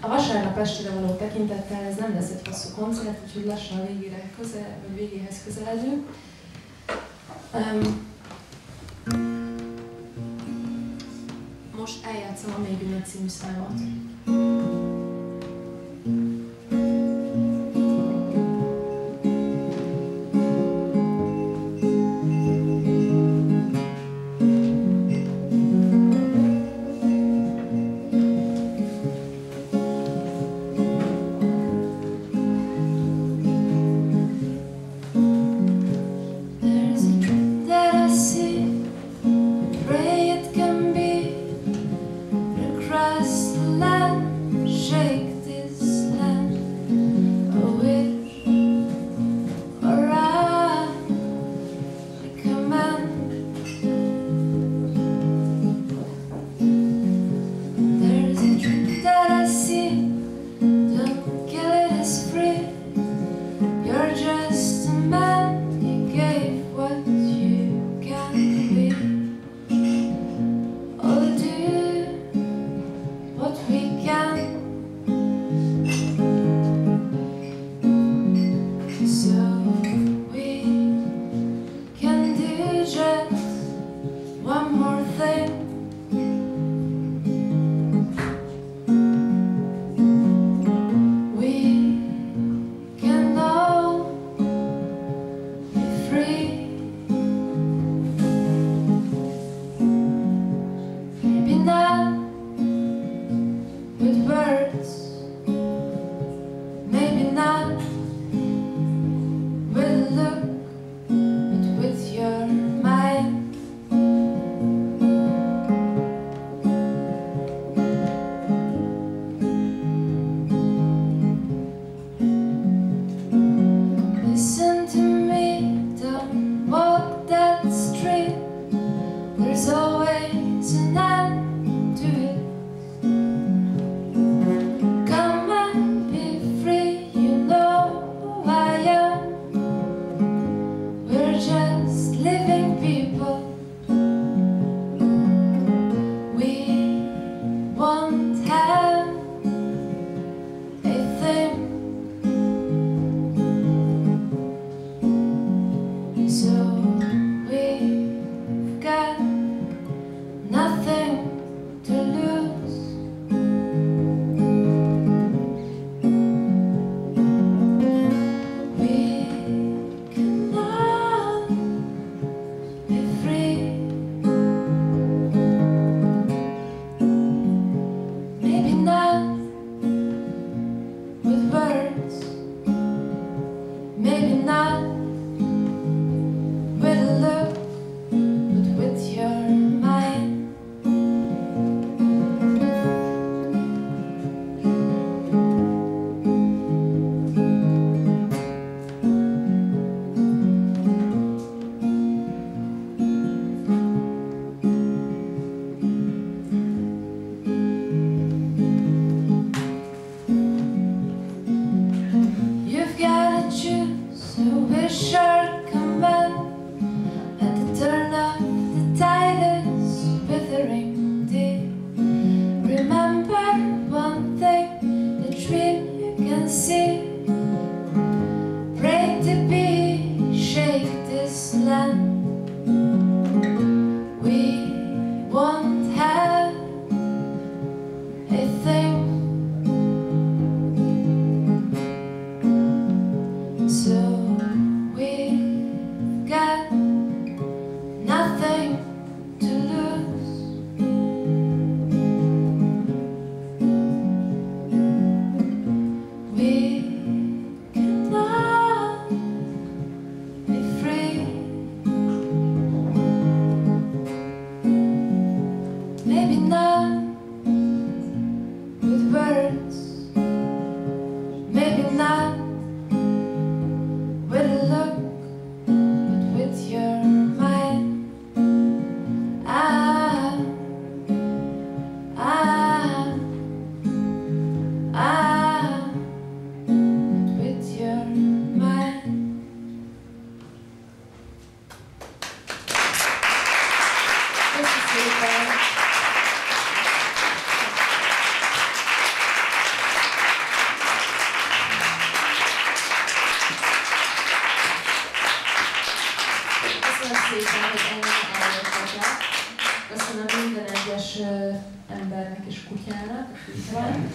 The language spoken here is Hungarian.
A vasárnap estére való tekintettel ez nem lesz egy hosszú koncert, úgyhogy lassan a végére közel, vagy végéhez közeledünk. Um, most eljátszom a Még Ünnet című számot. Maybe not. Köszönöm szépen, hogy ennyien eljöttetek. Köszönöm minden egyes embernek és kutyának, aki itt van.